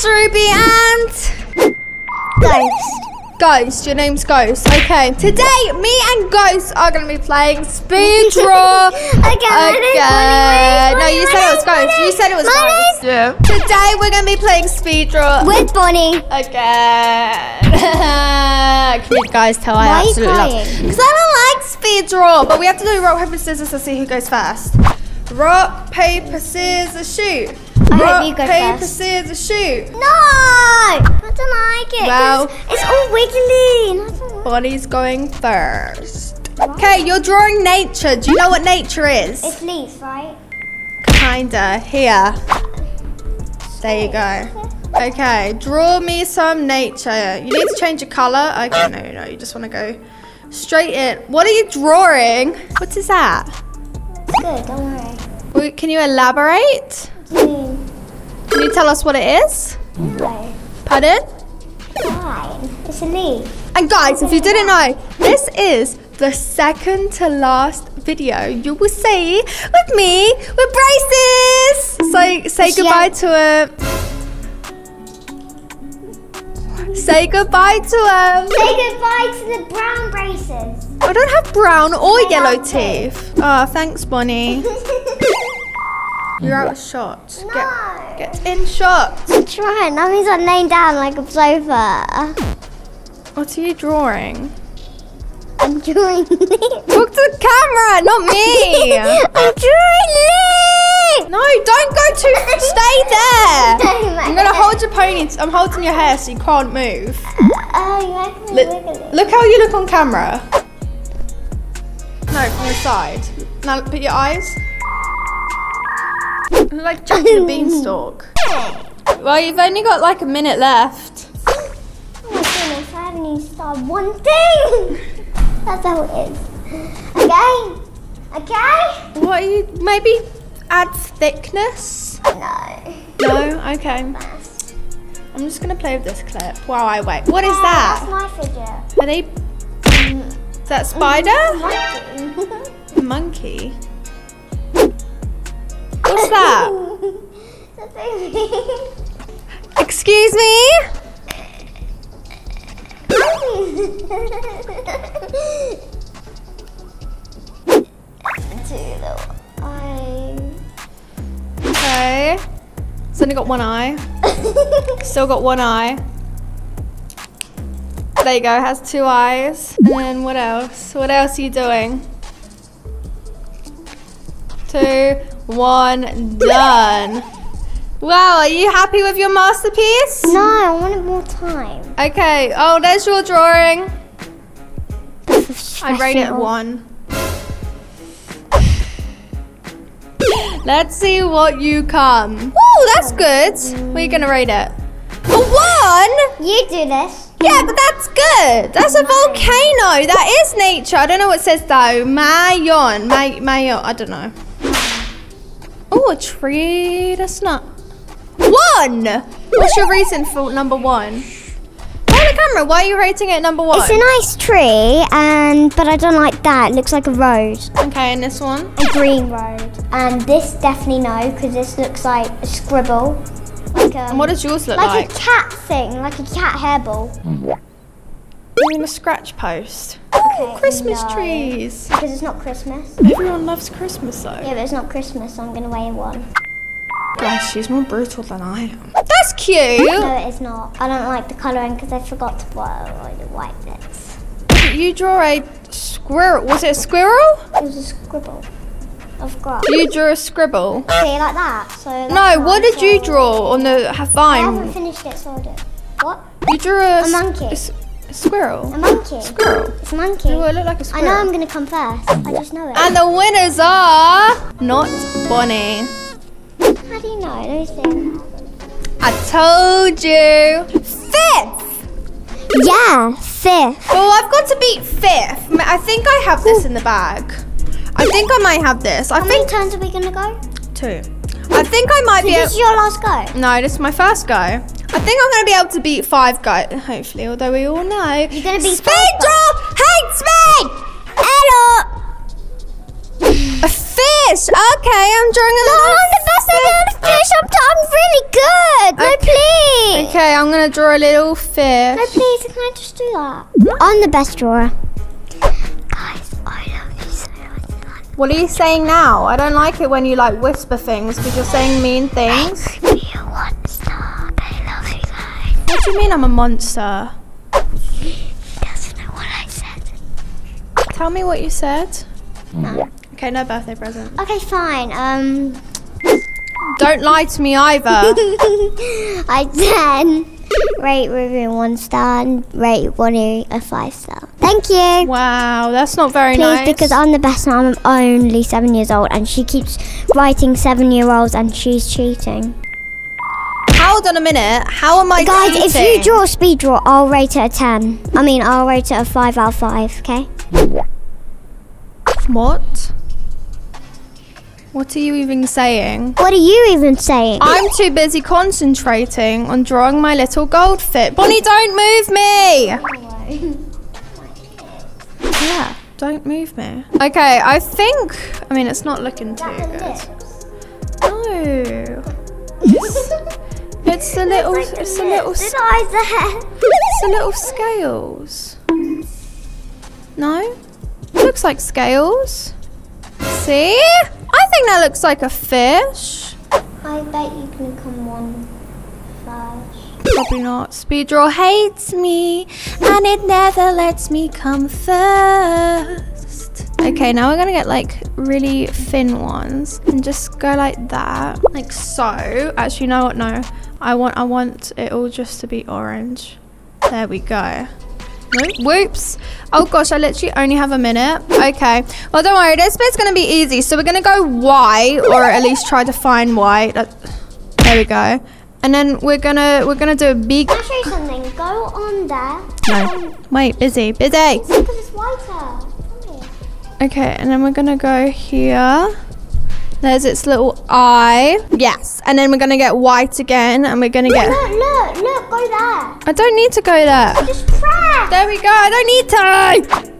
it's Ruby and Ghost. Ghost. Your name's Ghost. Okay. Today, me and Ghost are gonna be playing speed draw Again. again. No, you said it was Ghost. You said it was My Ghost. Yeah. Today we're gonna be playing speed draw With Bonnie. again. Can you guys tell I Why are you absolutely love crying? Because I don't like speed draw, but we have to do rock paper scissors to see who goes first. Rock paper scissors shoot. Rock paper scissors shoot. No! I don't like it. Well- it's all wiggly. and I like Bonnie's going first. Okay, you're drawing nature. Do you know what nature is? It's leaves, right? Kinda. Here. There you go. Okay, draw me some nature. You need to change your colour. Okay, no, no, you just want to go straight in. What are you drawing? What is that? It's good, don't worry. Can you elaborate? What do you mean? Can you tell us what it is? No. Pardon? Fine. It's a leaf. And guys, if you didn't know, this is the second to last video you will see with me with braces. So say goodbye to it. Say goodbye to him. Say goodbye to the brown braces. I don't have brown or I yellow teeth. Oh, thanks, Bonnie. You're out of shot. no. Get, get in shot. I'm trying. That means I'm laying down like a sofa. What are you drawing? I'm drawing. Talk to the camera, not me. I'm drawing. No, don't go too. Stay there. I'm gonna hold your pony. I'm holding your hair so you can't move. Oh, you Look, look how you look on camera. No, from the side. Now put your eyes. You look like Jack the Beanstalk. Well, you've only got like a minute left. Oh my goodness, I haven't even started one thing. That's how it is. Okay? Okay? What are you? Maybe add thickness. No. No. Okay. I'm just gonna play with this clip while I wait. What is ah, that? That's that? my fidget. Are they? Is that spider? Monkey. Monkey. What's that? Excuse me? Two little eyes. Okay. It's only got one eye. Still got one eye. There you go, has two eyes. And what else? What else are you doing? Two, one, done. Wow, are you happy with your masterpiece? no, I wanted more time. Okay, oh, there's your drawing. I'd rate it one. Let's see what you come. Oh, that's good. What are you gonna rate it? A one? You do this. Yeah, but that's good. That's a volcano. That is nature. I don't know what it says though. Mayon. May Mayon. I don't know. Oh, a tree. That's not. One. What's your reason for number one? Hold the camera. Why are you rating it number one? It's a nice tree, and but I don't like that. It looks like a road, Okay, and this one? a green road. And this definitely no, because this looks like a scribble, like a And what does yours look like, like? a cat thing, like a cat hairball. I mean, a scratch post. Christmas no. trees. Because it's not Christmas. Everyone loves Christmas though. Yeah, but it's not Christmas, so I'm gonna weigh one. Gosh, she's more brutal than I am. That's cute. No, it is not. I don't like the colouring because I forgot to the white bits. You draw a squirrel. Was it a squirrel? It was a scribble of grass. You drew a scribble. See, like that. So No, what did you draw on the ha- I haven't finished it, so I did. What? You drew a monkey. A squirrel. A monkey. Squirrel. It's a monkey. Oh, it looked like a I squirrel. I know I'm gonna come first. I just know it. And the winners are not Bonnie. How do you know? Let me see. I told you. Fifth. Yeah, fifth. Well, I've got to beat fifth. I think I have this in the bag. I think I might have this. I How many think turns are we gonna go? two. I think I might be. This is your last go. no, this is my first go. I think I'm gonna be able to beat five guys. Hopefully, although we all know You're gonna beat Speed five Drop hates me. Hello. A fish. Okay, I'm drawing a No, little I'm the best at the fish. I'm, I'm really good. No, Okay. please. gonna draw a little fish. No, please, can I just do that? I'm the best drawer. Guys, I love you so much. What are you saying now? I don't like it when you like whisper things because you're saying mean things. Do you mean I'm a monster? Doesn't know what I said. Tell me what you said. No. Okay, no birthday present. Okay, fine. Um, Don't lie to me either. I said rate Ruby a one star and rate Bonnie a five star. Thank you. wow, that's not very Please, nice. because I'm the best and I'm only seven years old, and she keeps writing seven year olds, and she's cheating. Hold on a minute. How am I Guys, if you draw a speed draw, I'll rate it a ten. I mean, I'll rate it a five out of five. Okay. What? What are you even saying? What are you even saying? I'm too busy concentrating on drawing my little goldfish. Bonnie, don't move me! Yeah, don't move me. Okay, I think. I mean, it's not looking too good. No. It's a little. It's a little. His eyes there. It's a little scales. No? Looks like scales. See? I think that looks like a fish. I bet you can come one first. Probably not. Speed draw hates me and it never lets me come first. Okay, now we're gonna get like really thin ones and just go like that. Like so. Actually, you know what? No. I want I want it all just to be orange. There we go. Whoop- Whoops. Oh gosh, I literally only have a minute. Okay. Well, don't worry. This bit's going to be easy. So we're going to go white or at least try to find white. That- There we go. And then we're going to we're going to do a big Can I show you something? Go on there. No. Wait, busy. Busy. Because it's whiter. Okay, and then we're going to go here. There's its little eye. Yes. And then we're going to get white again and we're going to get Look, look, look, go there. I don't need to go there. Just press. There we go. I don't need to.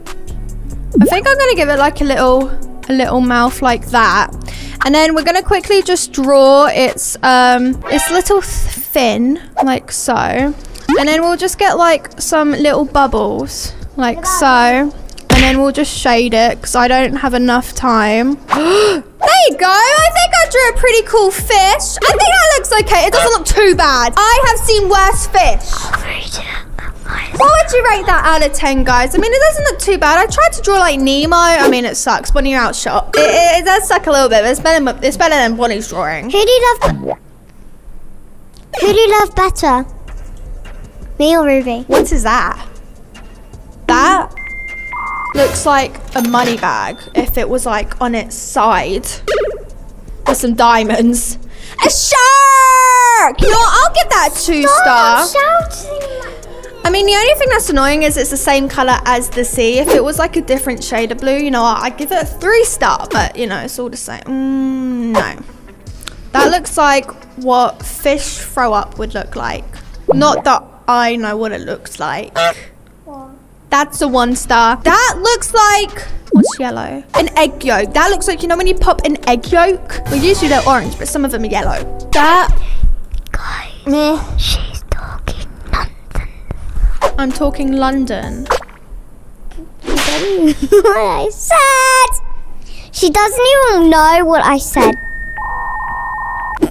I think I'm gonna give it like a little, a little mouth like that, and then we're gonna quickly just draw its um, its little fin like so, and then we'll just get like some little bubbles like so, and then we'll just shade it because I don't have enough time. there you go. I think I drew a pretty cool fish. I think that looks okay. It doesn't look too bad. I have seen worse fish. What would you rate that out of 10, guys? I mean, it doesn't look too bad. I tried to draw like Nemo. I mean, it sucks. Bonnie, you're outshot. It, it, it does suck a little bit, but it's better, it's better than Bonnie's drawing. Who do you love? Who do you love better? Me or Ruby? What is that? That looks like a money bag if it was like on its side with some diamonds. A shark! You know what? I'll give that a two star. shouting. I mean, the only thing that's annoying is it's the same color as the sea. If it was like a different shade of blue, you know, I'd give it a three star, but you know, it's all the same. Mm, no. That looks like what fish throw up would look like. Not that I know what it looks like. That's a one star. That looks like what's yellow? An egg yolk. That looks like you know when you pop an egg yolk. Well, usually they're orange, but some of them are yellow. That Guys, meh. she's talking nonsense. I'm talking London. what I said. She doesn't even know what I said.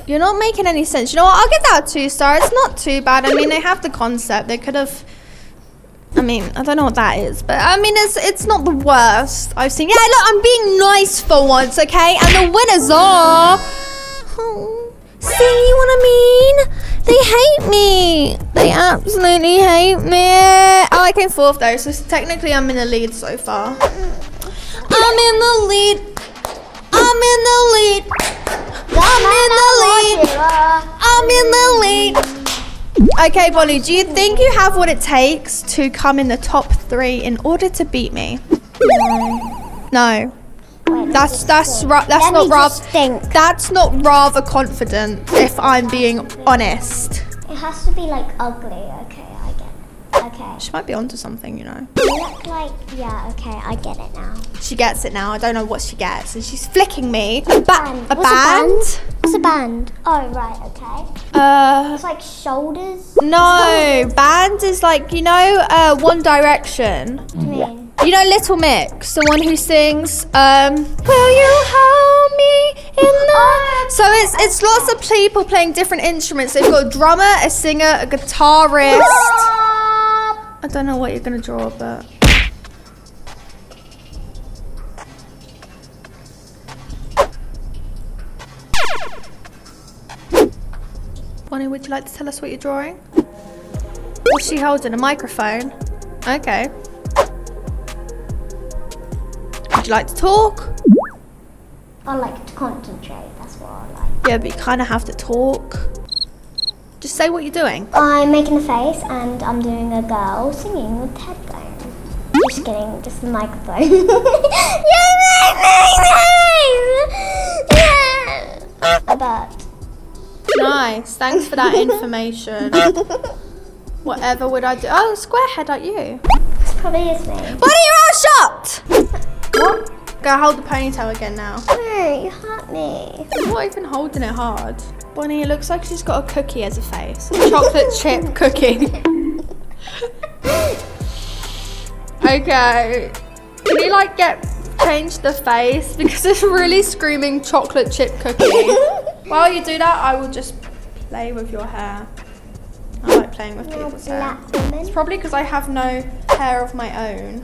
You're not making any sense. You know what? I'll give that a two star. It's not too bad. I mean, they have the concept. They could have. I mean, I don't know what that is, but I mean, it's it's not the worst I've seen. Yeah, look, I'm being nice for once, okay? And the winners are. Oh, see what I mean? They hate me. They absolutely hate me. Oh, I came fourth though, so technically I'm in the lead so far. I'm in the lead. I'm in the lead. I'm in the lead. I'm in the lead. Okay, Bonnie, do you think you have what it takes to come in the top three in order to beat me? No. That's that's ra- that's Let not rather that's not rather confident if I'm being honest. It has to be like ugly. Okay, I get. It. I Okay. She might be onto something, you know. You look like yeah. Okay, I get it now. She gets it now. I don't know what she gets. And she's flicking me. A, ba- Band. a What's a band? What's a band? Oh right. Okay. Uh, It's like shoulders. no. Band is like, you know, uh, One Direction. What do you mean? You know Little Mix, the one who sings, um, Will you hold me in the... So it's, it's lots of people playing different instruments. They've got a drummer, a singer, a guitarist. I don't know what you're going to draw, but... Bonnie, would you like to tell us what you're drawing? What's she holding? A microphone? Okay. Would you like to talk? I like to concentrate. That's what I like. Yeah, but you kind of have to talk. Just say what you're doing. I'm making a face and I'm doing a girl singing with headphones. Just kidding, just the microphone. you make me Yeah. A bird. Nice. Thanks for that information. Whatever would I do? Oh, squarehead, aren't you? This probably is me. Bonnie, you're out shot! What? Go hold the ponytail again now. No, you hurt me. I'm not even holding it hard. It looks like she's got a cookie as a face. Chocolate chip cookie. okay. Can you like get change the face because it's really screaming chocolate chip cookie. While you do that, I will just play with your hair. I like playing with You're people's hair. woman. It's probably because I have no hair of my own.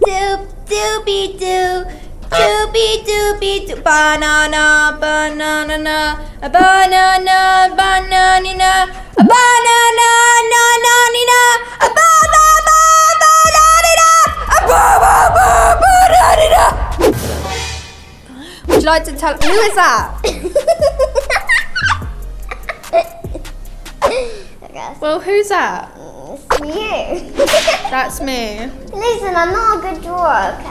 Doop doopy doo. Doopy doopy doo. Banana, banana, na, a banana, banana, a banana, na, na, na, a ba, ba, ba, banana, a ba, ba, ba, banana. Would you like to tell? Who is that? Well, who's that? it's you. That's me. Listen, I'm not a good drawer, okay?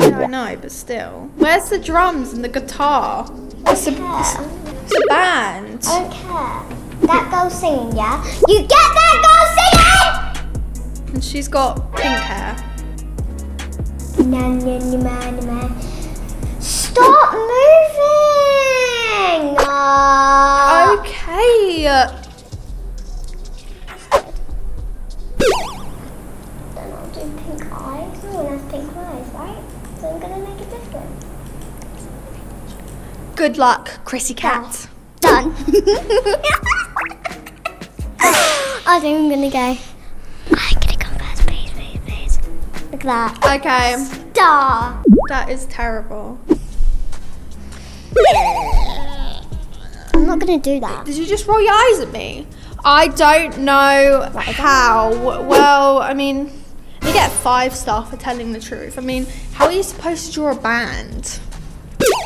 Yeah, I know, but still. Where's the drums and the guitar? It's a, it's a band. I don't care. That girl's singing, yeah? You get that girl singing! And she's got pink hair. Stop moving! Okay. Good luck, Chrissy Cat. Done. I think I'm gonna go. I'm gonna come first, please, please, please. Look at that. Okay, Star. that is terrible. I'm not gonna do that. Did you just roll your eyes at me? I don't know how. Well, I mean, you get five star for telling the truth. I mean, how are you supposed to draw a band?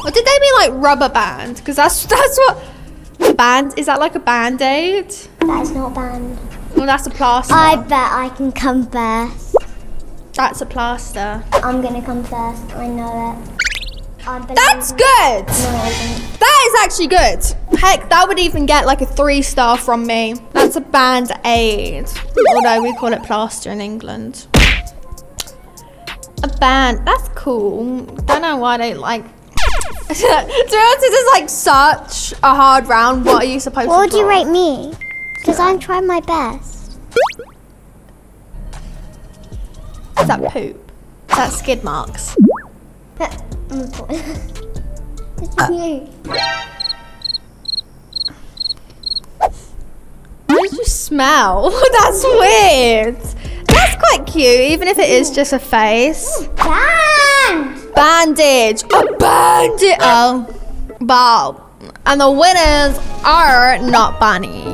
Or did they mean like rubber band? Because that's that's what band is. That like a band aid? That is not banned. Well, that's a plaster. I bet I can come first. That's a plaster. I'm gonna come first. I know it. I That's good. No, That is actually good. Heck, that would even get like a three star from me. That's a band aid. Although we call it plaster in England. A band. That's cool. Don't know why they like. to be honest, this is like such a hard round. What are you supposed What to would you rate me? Because I'm trying my best. Is that poop? Is that skid marks? I'm a boy. It's uh. you. What did you smell? That's weird. That's quite cute, even if it is just a face. Bandage. A bandage. Oh, Bob. And the winners are not Bunny.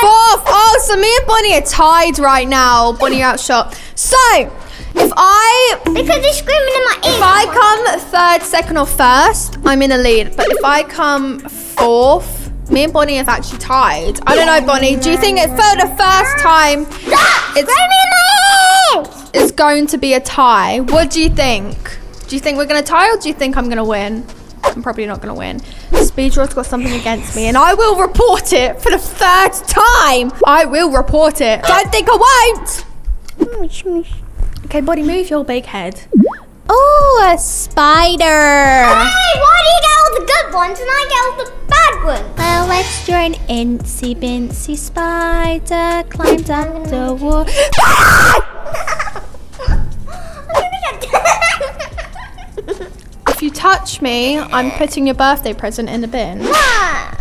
Fourth. Oh, so me and Bunny are tied right now. Bunny, outshot. So, if I Because you're screaming in my ear. if I come third, second, or first, I'm in the lead. But if I come fourth, me and Bonnie have actually tied. I don't know, Bonnie. Do you think it for the first time it's, it's going to be a tie? What do you think? Do you think we're gonna tie or do you think I'm gonna win? I'm probably not going to win. Speedraw's got something against me, and I will report it for the third time. I will report it. Don't think I won't. Okay, Bonnie, move your big head. Oh, a spider. Hey, why do you get all the good ones and I get all the bad ones? Well, let's draw an incy bincy spider climbed up the wall. If you touch me, I'm putting your birthday present in the bin. Ah.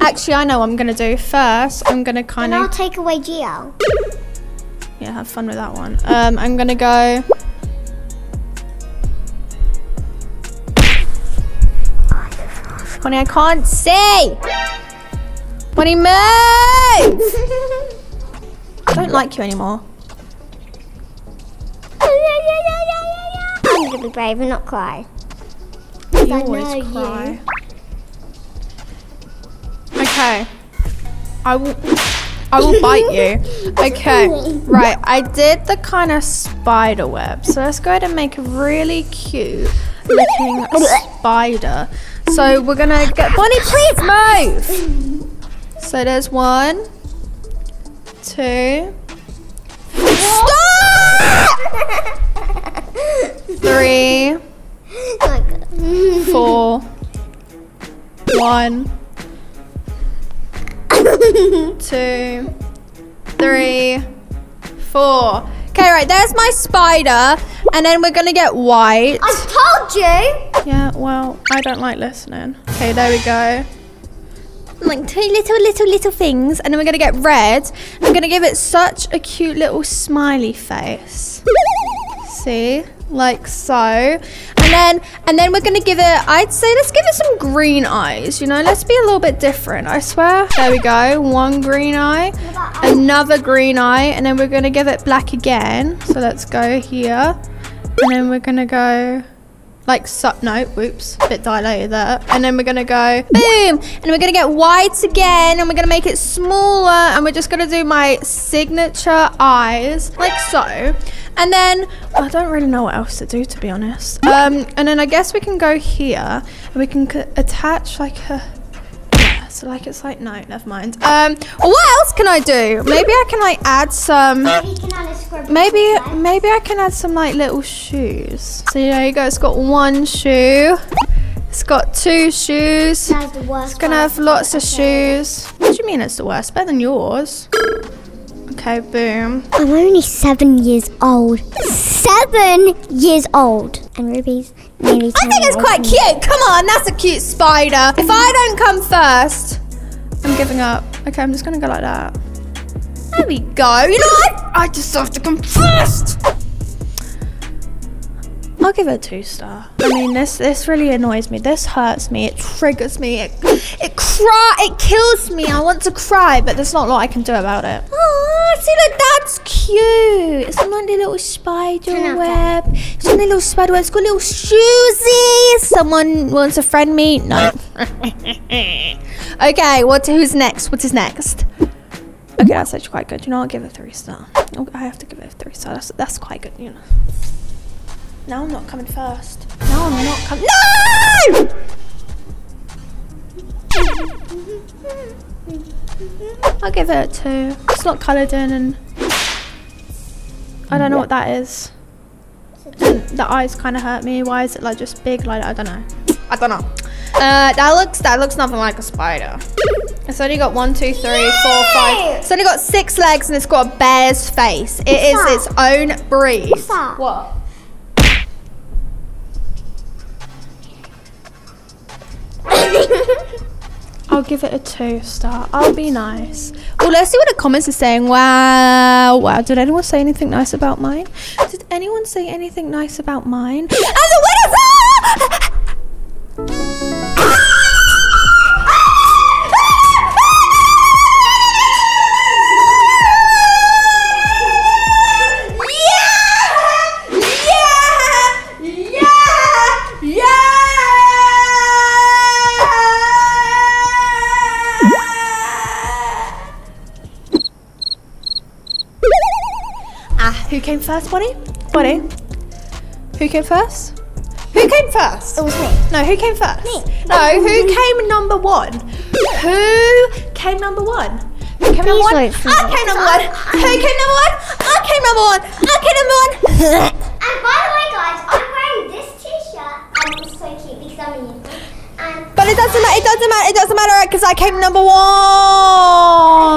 Actually, I know what I'm gonna do. First, I'm gonna kind and I'll of take away Geo. Yeah, have fun with that one. Um, I'm gonna go. Honey, I can't see. Honey, move! I don't like you anymore. I'm gonna be brave and not cry. You I always know you. cry. Okay. I will. I will bite you. Okay. Right. I did the kind of spider web. So let's go ahead and make a really cute looking spider. So we're gonna get Bonnie. Please move. So there's one, two, three, four, one, two, three, four. Okay, right, there's my spider. And then we're gonna get white. I told you. Yeah, well, I don't like listening. Okay, there we go. Like two little, little, little things. And then we're gonna get red. I'm gonna give it such a cute little smiley face. See? Like so. And then and then we're gonna give it I'd say let's give it some green eyes, you know, let's be a little bit different, I swear. There we go. One green eye, another green eye, and then we're gonna give it black again. So let's go here. And then we're gonna go like so no whoops a bit dilated there. And then we're gonna go boom and we're gonna get white again and we're gonna make it smaller and we're just gonna do my signature eyes like so. And then I don't really know what else to do to be honest. Um and then I guess we can go here and we can attach like a so like it's like no never mind um what else can I do maybe I can like add some Maybe you can add a scribble. Maybe maybe I can add some like little shoes. So there you go. It's got one shoe. It's got two shoes. That's the worst. It's gonna have lots of shoes. What do you mean it's the worst? Better than yours. Okay, boom. I'm only seven years old. Seven years old. And Ruby's I think it's quite cute. Come on, that's a cute spider. If I don't come first, I'm giving up. Okay, I'm just gonna go like that. There we go. You know, I, I just have to come first. I'll give it a two star. I mean, this this really annoys me. This hurts me. It triggers me. It it cry. It kills me. I want to cry, but there's not a lot I can do about it. Oh, see, look, that's cute. It's a lovely little spider Ten out of web. It's a little spider web. It's got little shoesies. Someone wants to friend me? No. okay, what? Who's next? What is next? Okay, that's actually quite good. You know, I'll give it a three star. Oh, I have to give it a three star. That's that's quite good. You know. Now I'm not coming first. No, I'm not coming. No! I'll give it a two. It's not coloured in, and I don't know what that is. And the eyes kind of hurt me. Why is it like just big? Like I don't know. I don't know. Uh, that looks that looks nothing like a spider. It's only got one, two, three, four, five. It's only got six legs and it's got a bear's face. It is that? its own breed. What's that? What? I'll give it a two star. I'll be nice. Well, let's see what the comments are saying. Wow, wow. Did anyone say anything nice about mine? Did anyone say anything nice about mine? Winners first, Bonnie? Bonnie? Who came first? Who came first? It was me. No, who came first? Me. No, oh. who came number one? Who came number one? Who came number one? wait I came number one. Who came number one? I came number one. I came number one. And by the way, guys, I'm wearing this t-shirt and it's so cute because I'm a unicorn. And but it doesn't matter. It doesn't matter. It doesn't matter because I came number one.